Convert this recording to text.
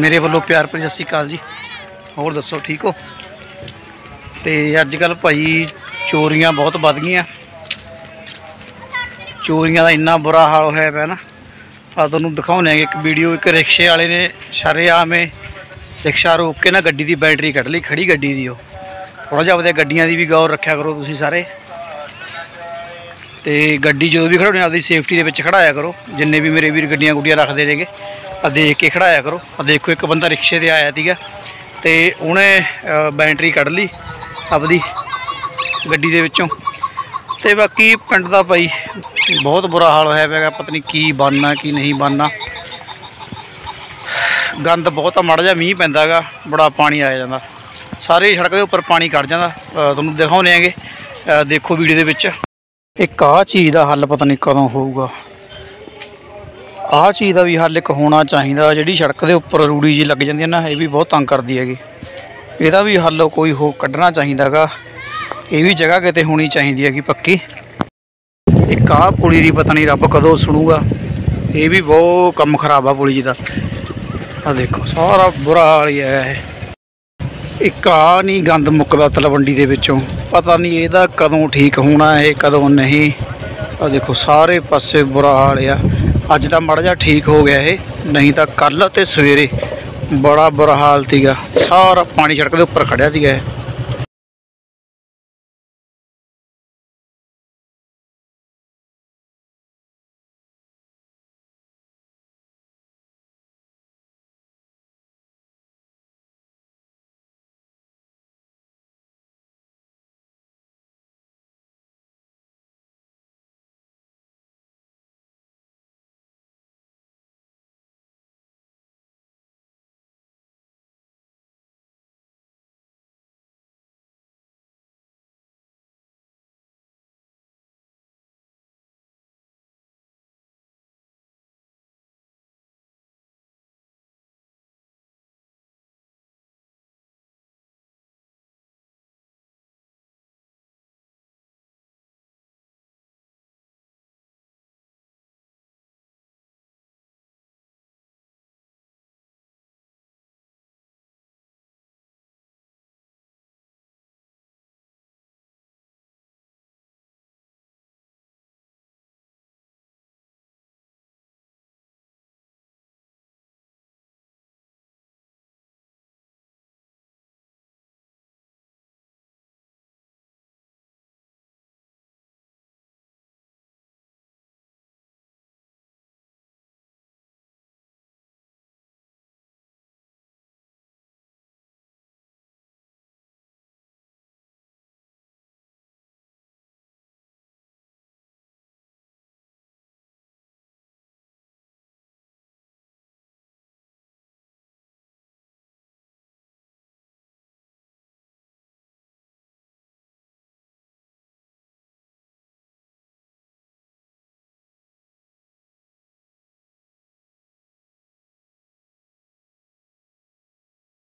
ਮੇਰੇ ਵੱਲੋਂ ਪਿਆਰ ਭਰੀ ਸਤਿ ਸ਼੍ਰੀ ਅਕਾਲ ਜੀ। ਹੋਰ ਦੱਸੋ, ਠੀਕ ਹੋ? ਤੇ ਅੱਜ ਕੱਲ ਭਾਈ ਚੋਰੀਆਂ ਬਹੁਤ ਵੱਧ ਗਈਆਂ। ਚੋਰੀਆਂ ਦਾ ਇੰਨਾ ਬੁਰਾ ਹਾਲ ਹੋਇਆ ਪਿਆ ਨਾ। ਆ ਤੁਹਾਨੂੰ ਦਿਖਾਉਂਦੇ ਆਂਗੇ ਇੱਕ ਵੀਡੀਓ, ਇੱਕ ਰਿਕਸ਼ੇ ਵਾਲੇ ਨੇ ਸ਼ਰੇਆਮੇ ਰਿਕਸ਼ਾ ਰੋਕ ਕੇ ਨਾ ਗੱਡੀ ਦੀ ਬੈਟਰੀ ਕੱਢ ਲਈ, ਖੜੀ ਗੱਡੀ ਦੀ ਉਹ। ਥੋੜਾ ਜਿਹਾ ਆਪਦੇ ਗੱਡੀਆਂ ਦੀ ਵੀ ਗੌਰ ਰੱਖਿਆ ਕਰੋ ਤੁਸੀਂ ਸਾਰੇ। ਤੇ ਗੱਡੀ ਜਦੋਂ ਵੀ ਖੜਾਉਣੀ ਆਪਦੀ ਸੇਫਟੀ ਦੇ ਵਿੱਚ ਖੜਾਇਆ ਕਰੋ। ਜਿੰਨੇ ਵੀ ਮੇਰੇ ਵੀਰ ਗੱਡੀਆਂ ਗੁੱਡੀਆਂ ਰੱਖਦੇ ਨੇਗੇ। ਆ ਦੇਖ ਕੇ ਖੜਾਇਆ ਕਰੋ। ਆ ਦੇਖੋ ਇੱਕ ਬੰਦਾ ਰਿਕਸ਼ੇ ਤੇ ਆਇਆ ਸੀਗਾ ਤੇ ਉਹਨੇ ਅ, ਬੈਟਰੀ ਕੱਢ ਲਈ ਆਪਦੀ ਗੱਡੀ ਦੇ ਵਿੱਚੋਂ। ਤੇ ਬਾਕੀ ਪਿੰਡ ਦਾ ਭਾਈ ਬਹੁਤ ਬੁਰਾ ਹਾਲ ਹੋਇਆ ਪਿਆਗਾ ਪਤਾ ਨਹੀਂ ਕੀ ਬਣਨਾ ਕੀ ਨਹੀਂ ਬਣਨਾ। ਗੰਦ ਬਹੁਤ ਆ ਮੜ ਜਾ ਮੀਂਹ ਪੈਂਦਾਗਾ ਬੜਾ ਪਾਣੀ ਆ ਜਾਂਦਾ। ਸਾਰੇ ਸੜਕ ਦੇ ਉੱਪਰ ਪਾਣੀ ਕੱਢ ਜਾਂਦਾ। ਤੁਹਾਨੂੰ ਦਿਖਾਉਂਦੇ ਆਂਗੇ ਅ, ਦੇਖੋ ਵੀਡੀਓ ਦੇ ਵਿੱਚ। ਇੱਕ ਆਹ ਚੀਜ਼ ਦਾ ਹੱਲ ਪਤਾ ਨਹੀਂ ਕਦੋਂ ਹੋਊਗਾ। ਆਹ ਚੀਜ਼ ਦਾ ਵੀ ਹੱਲ ਇੱਕ ਹੋਣਾ ਚਾਹੀਦਾ, ਜਿਹੜੀ ਸੜਕ ਦੇ ਉੱਪਰ ਰੂੜੀ ਜੀ ਲੱਗ ਜਾਂਦੀ ਹੈ ਨਾ, ਇਹ ਵੀ ਬਹੁਤ ਤੰਗ ਕਰਦੀ ਹੈਗੀ। ਇਹਦਾ ਵੀ ਹੱਲ ਕੋਈ ਹੋ ਕੱਢਣਾ ਚਾਹੀਦਾਗਾ ਇਹ ਵੀ ਜਗ੍ਹਾ ਕਿਤੇ ਹੋਣੀ ਚਾਹੀਦੀ ਹੈਗੀ ਪੱਕੀ। ਇੱਕ ਆਹ ਪੁਲੀ ਦੀ ਪਤਾ ਨਹੀਂ ਰੱਬ ਕਦੋਂ ਸੁਣੂਗਾ। ਇਹ ਵੀ ਬਹੁਤ ਕੰਮ ਖਰਾਬ ਆ ਪੁਲੀ ਜੀ ਦਾ। ਆ ਦੇਖੋ, ਸਾਰਾ ਬੁਰਾ ਹਾਲ ਹੀ ਹੈ ਇਹ। ਇੱਕ ਆ ਨਹੀਂ ਗੰਦ ਮੁੱਕਦਾ ਤਲਵੰਡੀ ਦੇ ਵਿੱਚੋਂ। ਪਤਾ ਨਹੀਂ ਇਹਦਾ ਕਦੋਂ ਠੀਕ ਹੋਣਾ, ਇਹ ਕਦੋਂ ਨਹੀਂ। ਆ ਦੇਖੋ, ਸਾਰੇ ਪਾਸੇ ਬੁਰਾ ਹਾਲ ਆ। ਅੱਜ ਤਾਂ ਮੜ ਜਾ ਠੀਕ ਹੋ ਗਿਆ ਇਹ, ਨਹੀਂ ਤਾਂ ਕੱਲ ਤੇ ਸਵੇਰੇ ਬੜਾ ਬੁਰਾ ਹਾਲ ਸੀਗਾ। ਸਾਰਾ ਪਾਣੀ ਸੜਕ ਦੇ ਉੱਪਰ ਖੜਿਆ ਸੀਗਾ ਇਹ।